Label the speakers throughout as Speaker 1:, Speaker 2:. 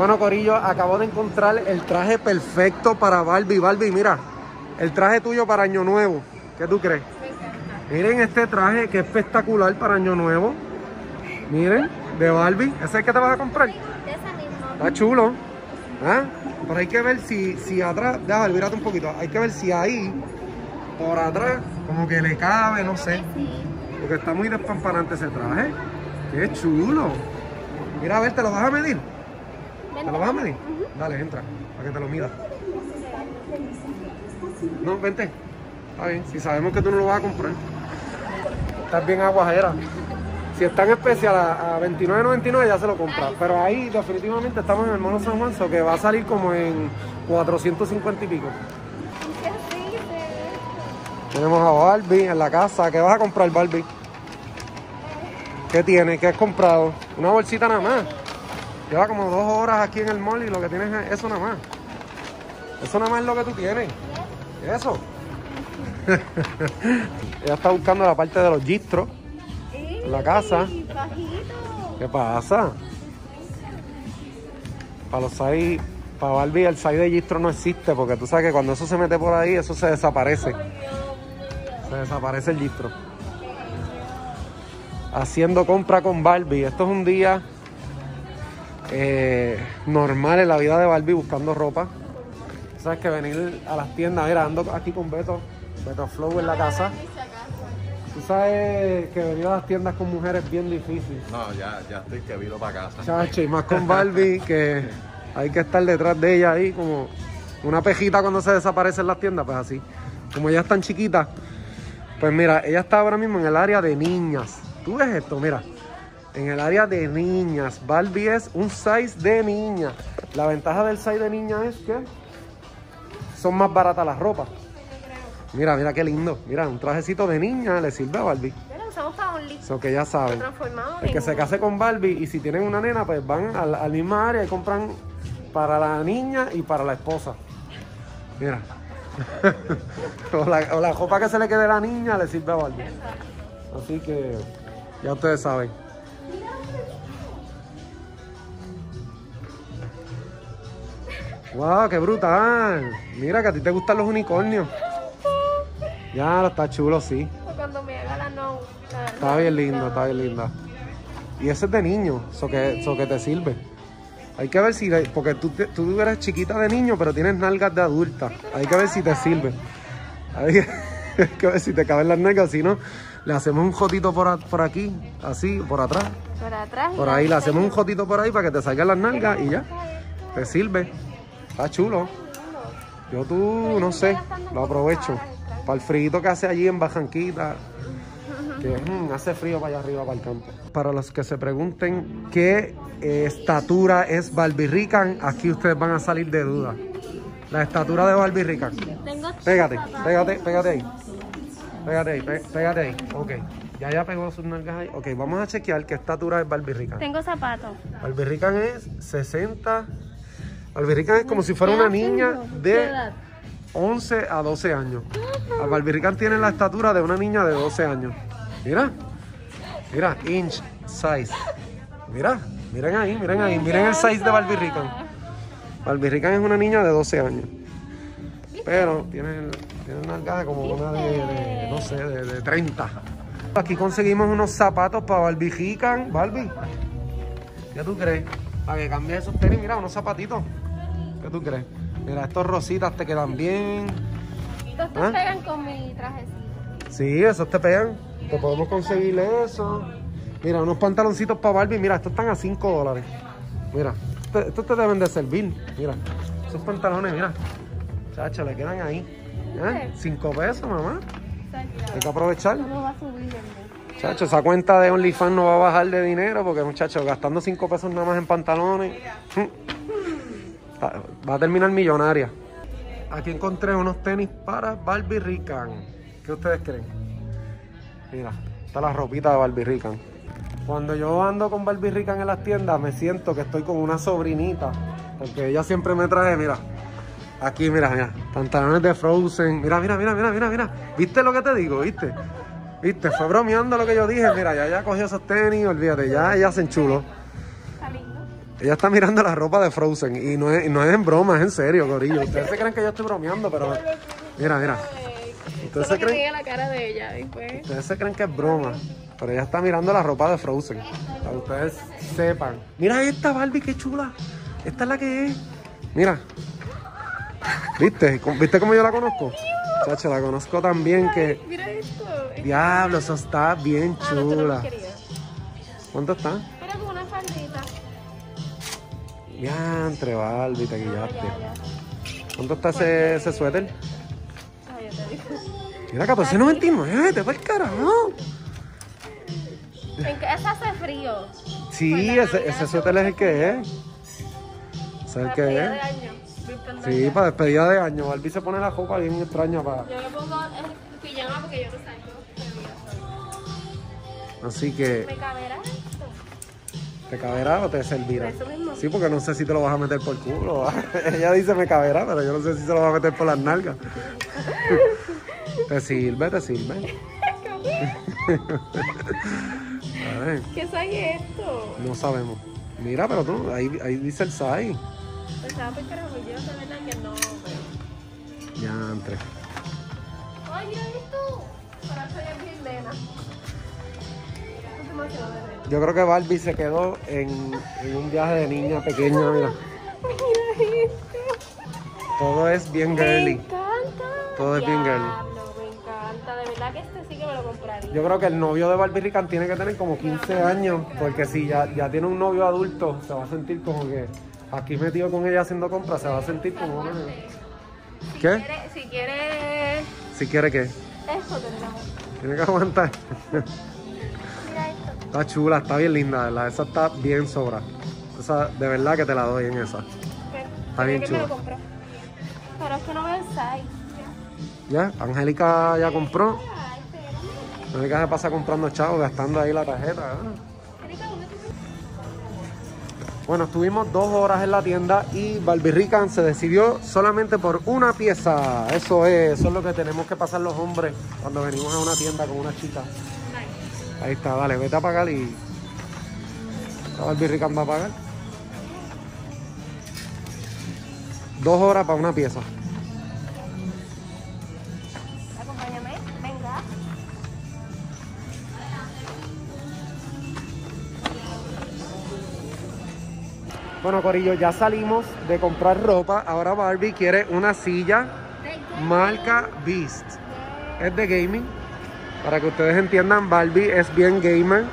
Speaker 1: Bueno, Corillo, acabo de encontrar el traje perfecto para Barbie. Barbie, mira, el traje tuyo para Año Nuevo. ¿Qué tú crees? Miren este traje que es espectacular para Año Nuevo. Miren, de Barbie. ¿Ese es el que te vas a comprar?
Speaker 2: De esa misma.
Speaker 1: Está chulo. ¿Ah? Pero hay que ver si, si atrás, déjame, olvídate un poquito. Hay que ver si ahí, por atrás, como que le cabe, no sé.
Speaker 2: Sí.
Speaker 1: Porque está muy despampanante ese traje. Qué chulo. Mira, a ver, ¿te lo vas a medir? ¿Te lo vas a medir? Dale, entra, para que te lo mida. No, vente. Está bien, si sabemos que tú no lo vas a comprar. Estás bien aguajera. Si está en especial a, a 29.99 ya se lo compra. Pero ahí definitivamente estamos en el mono San Juan, so que va a salir como en 450 y pico. Tenemos a Barbie en la casa. ¿Qué vas a comprar, Barbie? ¿Qué tienes? ¿Qué has comprado? Una bolsita nada más. Lleva como dos horas aquí en el mall y lo que tienes es eso nada más. Eso nada más es lo que tú tienes. Eso. Ella está buscando la parte de los gistros. En la casa.
Speaker 2: ¡Ey, Bajito.
Speaker 1: ¿Qué pasa? Para los size, para Barbie el size de gistro no existe porque tú sabes que cuando eso se mete por ahí, eso se desaparece. Se desaparece el gistro. Haciendo compra con Barbie. Esto es un día eh, normal en la vida de Barbie buscando ropa. Tú sabes que venir a las tiendas, mira, ando aquí con Beto, Beto Flow en la casa. Tú sabes que venir a las tiendas con mujeres es bien difícil.
Speaker 3: No, ya, ya estoy que viro para casa.
Speaker 1: Chacho, y más con Barbie, que hay que estar detrás de ella ahí como una pejita cuando se desaparece en las tiendas, pues así. Como ella es tan chiquita, pues mira, ella está ahora mismo en el área de niñas. ¿Tú ves esto? Mira, en el área de niñas. Barbie es un size de niña. La ventaja del size de niña es que son más baratas las ropas. Mira, mira qué lindo. Mira, un trajecito de niña le sirve a Barbie.
Speaker 2: Mira, usamos para Only.
Speaker 1: Eso que ya saben. El que se case con Barbie y si tienen una nena, pues van al, al misma área y compran para la niña y para la esposa. Mira. o, la, o la ropa que se le quede a la niña le sirve a Barbie. Así que ya ustedes saben. ¡Wow! ¡Qué brutal! Mira que a ti te gustan los unicornios. Ya, está chulo, sí.
Speaker 2: Cuando me haga la no. la-
Speaker 1: Está bien lindo, está bien linda. Y ese es de niño, eso que, que te sirve. Hay que ver si, le- porque tú, te- tú eres chiquita de niño, pero tienes nalgas de adulta. Hay que ver si te sirve. Hay que, hay que ver si te caben las nalgas, si no, le hacemos un jotito por, a- por aquí, así, por atrás.
Speaker 2: Por atrás.
Speaker 1: Por ahí le hacemos un jotito por ahí para que te salgan las nalgas y ya. Te sirve. Está chulo. Yo tú, no sé, lo aprovecho. Para el frío que hace allí en Bajanquita. Que mm, hace frío para allá arriba, para el campo. Para los que se pregunten qué eh, estatura es Barbie Rican, aquí ustedes van a salir de duda. La estatura de Barbie Rican.
Speaker 2: Tengo
Speaker 1: Pégate, pégate, pégate ahí. Pégate ahí, pé- pégate ahí. Ok. Ya ya pegó sus nalgas ahí. Ok, vamos a chequear qué estatura es Barbie Rican.
Speaker 2: Tengo zapatos.
Speaker 1: Barbie Rican es 60. Barbie Rican es como si fuera una niña
Speaker 2: ¿Qué
Speaker 1: de
Speaker 2: edad?
Speaker 1: 11 a 12 años. A Barbie Rican tiene la estatura de una niña de 12 años. Mira, mira, inch size. Mira, miren ahí, miren ahí, miren el size de Barbie Rican. Barbie Rican es una niña de 12 años. Pero tiene, tiene una algada como una de, de, no sé, de, de 30. Aquí conseguimos unos zapatos para Barbie Rican. Barbie, ¿qué tú crees? Para que cambies esos tenis, mira, unos zapatitos. ¿Qué tú crees? Mira, estos rositas te quedan bien.
Speaker 2: Estos te
Speaker 1: ¿Ah?
Speaker 2: pegan con mi trajecito.
Speaker 1: Sí, esos te pegan. Te podemos conseguir eso. Mira, unos pantaloncitos para Barbie. Mira, estos están a 5 dólares. Mira, este- estos te deben de servir. Mira, esos pantalones, mira. Chacho, le quedan ahí. ¿Eh? 5 pesos, mamá. Hay que aprovechar.
Speaker 2: No va a subir
Speaker 1: Chacho, esa cuenta de OnlyFans no va a bajar de dinero porque, muchachos, gastando 5 pesos nada más en pantalones. mm, Va a terminar millonaria. Aquí encontré unos tenis para Barbie Rican. ¿Qué ustedes creen? Mira, está la ropita de Barbie Rican. Cuando yo ando con Barbie Rican en las tiendas, me siento que estoy con una sobrinita. Porque ella siempre me trae, mira, aquí, mira, mira, pantalones de Frozen. Mira, mira, mira, mira, mira, mira. ¿Viste lo que te digo? ¿Viste? ¿Viste? Fue bromeando lo que yo dije. Mira, ya ya cogió esos tenis, olvídate, ya ella se enchuló. Ella está mirando la ropa de Frozen y no es, no es en broma, es en serio, Corillo. Ustedes se creen que yo estoy bromeando, pero mira, mira. Ustedes se creen,
Speaker 2: veía la cara de ella después.
Speaker 1: ustedes se creen que es broma, pero ella está mirando la ropa de Frozen. Para que ustedes sepan. Mira esta Barbie, qué chula. Esta es la que es. Mira. ¿Viste? ¿Viste cómo yo la conozco? Chacho, la conozco tan bien que...
Speaker 2: Mira esto.
Speaker 1: Diablo, eso está bien
Speaker 2: Ah,
Speaker 1: chula. ¿Cuánto está? Ya, entre Barbie, te guillaste. ¿Cuánto está ese, ese suéter?
Speaker 2: Ay, yo te digo.
Speaker 1: Mira, 14.99, te va el carajo.
Speaker 2: Esa hace frío.
Speaker 1: Sí,
Speaker 2: Pues
Speaker 1: ese, ese
Speaker 2: se
Speaker 1: suéter es el que es. Ese es el que es. Sí, para despedida de año. Barbie se pone la ropa bien extraña para.
Speaker 2: Yo le pongo el pijama porque yo no salgo.
Speaker 1: Así que,
Speaker 2: ¿Me caberá?
Speaker 1: ¿Te caberá o te servirá?
Speaker 2: Eso mismo.
Speaker 1: Sí, porque no sé si te lo vas a meter por culo. Ella dice me caberá, pero yo no sé si se lo va a meter por las nalgas. te sirve, te sirve. A ver,
Speaker 2: ¿Qué soy esto?
Speaker 1: no sabemos. Mira, pero tú, ahí, ahí dice el SAI.
Speaker 2: Pensaba por carajo, yo de verdad que no veo.
Speaker 1: Ya, entre.
Speaker 2: Ay, mira esto. Para es bien nena.
Speaker 1: Yo creo que Barbie se quedó en, en un viaje de niña pequeña, mira.
Speaker 2: Mira esto.
Speaker 1: Todo es bien
Speaker 2: Me
Speaker 1: girly.
Speaker 2: encanta.
Speaker 1: Todo es bien girly.
Speaker 2: Diablo, me encanta. De verdad que este sí que me lo compraría.
Speaker 1: Yo creo que el novio de Barbie Rican tiene que tener como 15 años, porque si ya, ya tiene un novio adulto, se va a sentir como que aquí metido con ella haciendo compras, se va a sentir como una...
Speaker 2: Si
Speaker 1: ¿Qué?
Speaker 2: quiere, si quiere
Speaker 1: Si quiere que,
Speaker 2: eso tendremos.
Speaker 1: tiene que aguantar. Está chula, está bien linda, ¿verdad? Esa está bien sobra. Esa, de verdad que te la doy en esa.
Speaker 2: Está
Speaker 1: bien
Speaker 2: compró. Pero es que no veo el size.
Speaker 1: ¿Ya? Angélica ya compró. Angélica se pasa comprando chavos, gastando ahí la tarjeta. ¿verdad?
Speaker 2: Erika, ¿dónde tú
Speaker 1: Bueno, estuvimos dos horas en la tienda y Barbie Rican se decidio solamente por una pieza. Eso es, eso es lo que tenemos que pasar los hombres cuando venimos a una tienda con una chica. Ahí está, dale, vete a pagar y. Barbie Rican va a pagar. Dos horas para una pieza.
Speaker 2: Acompáñame. Venga.
Speaker 1: Bueno, Corillo, ya salimos de comprar ropa. Ahora Barbie quiere una silla marca Beast. Es de gaming. Para que ustedes entiendan, Barbie es bien gamer.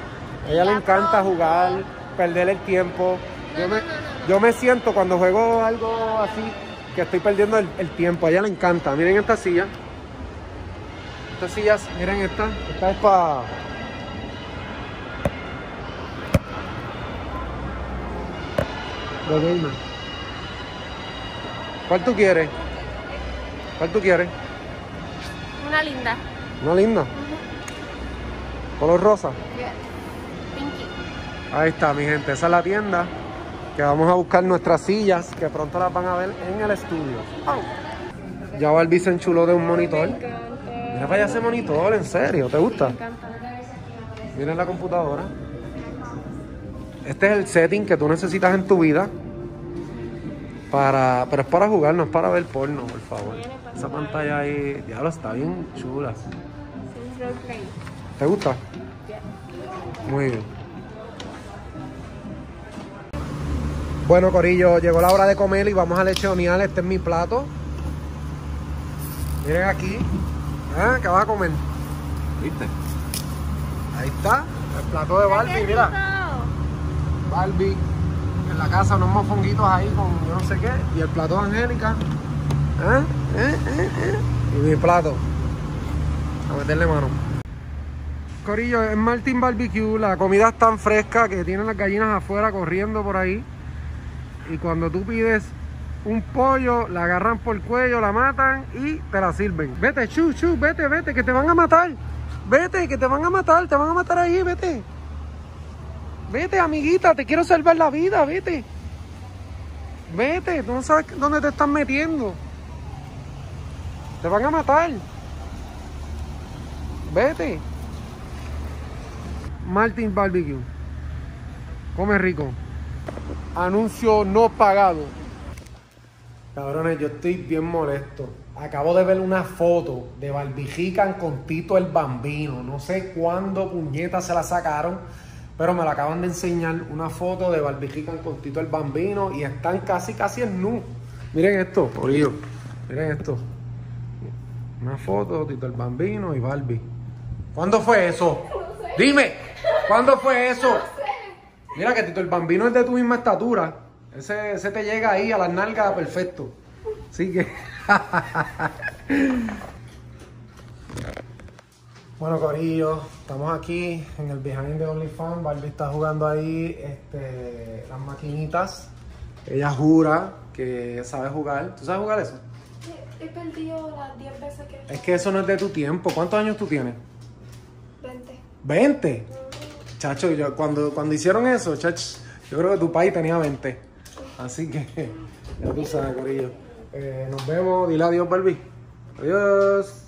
Speaker 1: A ella le encanta jugar, perder el tiempo. Yo me, yo me siento cuando juego algo así que estoy perdiendo el, el tiempo. A ella le encanta. Miren esta silla. Estas sillas, miren esta. Esta es para. De gamer. ¿Cuál tú quieres? ¿Cuál tú quieres?
Speaker 2: Una linda.
Speaker 1: Una linda. Color rosa.
Speaker 2: Pinky.
Speaker 1: Ahí está, mi gente. Esa es la tienda. Que vamos a buscar nuestras sillas, que pronto las van a ver en el estudio. Ya Barbie se enchuló de un monitor. Mira para allá ese monitor, en serio, ¿te gusta? Miren la computadora. Este es el setting que tú necesitas en tu vida. Para, pero es para jugar, no es para ver porno, por favor. Esa pantalla ahí, diablo, está bien chula.
Speaker 2: Es un roleplay.
Speaker 1: ¿Te gusta? Muy bien. Bueno, Corillo, llegó la hora de comer y vamos a lechonear. Este es mi plato. Miren aquí. ¿Ah? ¿Qué vas a comer?
Speaker 3: ¿Viste?
Speaker 1: Ahí está. El plato de Barbie,
Speaker 2: ¡Qué
Speaker 1: mira. Barbie. En la casa unos mofonguitos ahí con yo no sé qué. Y el plato de Angélica. ¿Eh? ¿Eh? ¿Eh? Y mi plato. A meterle mano. Corillo, es Martin Barbecue. La comida es tan fresca que tienen las gallinas afuera corriendo por ahí. Y cuando tú pides un pollo, la agarran por el cuello, la matan y te la sirven. Vete, chu, chu, vete, vete, que te van a matar. Vete, que te van a matar, te van a matar ahí, vete. Vete, amiguita, te quiero salvar la vida, vete. Vete, tú no sabes dónde te están metiendo. Te van a matar. Vete. Martin Barbecue. Come rico. Anuncio no pagado. Cabrones, yo estoy bien molesto. Acabo de ver una foto de Barbijican con Tito el Bambino. No sé cuándo puñeta se la sacaron, pero me la acaban de enseñar. Una foto de Barbijican con Tito el Bambino y están casi, casi en nu. Miren esto, ello. Miren esto. Una foto, Tito el Bambino y Barbie. ¿Cuándo fue eso? Dime, ¿cuándo fue eso? Mira que Tito el Bambino es de tu misma estatura. Ese, ese te llega ahí a las nalgas perfecto. Así que. bueno, Corillo, estamos aquí en el behind de OnlyFans. Barbie está jugando ahí este, las maquinitas. Ella jura que sabe jugar. ¿Tú sabes jugar eso?
Speaker 2: He perdido las 10 veces que.
Speaker 1: Es que eso no es de tu tiempo. ¿Cuántos años tú tienes?
Speaker 2: 20.
Speaker 1: 20. Chacho, yo, cuando, cuando hicieron eso, chach, yo creo que tu país tenía 20. Así que, ya tú sabes, Corillo. Eh, nos vemos. Dile adiós, Barbie. Adiós.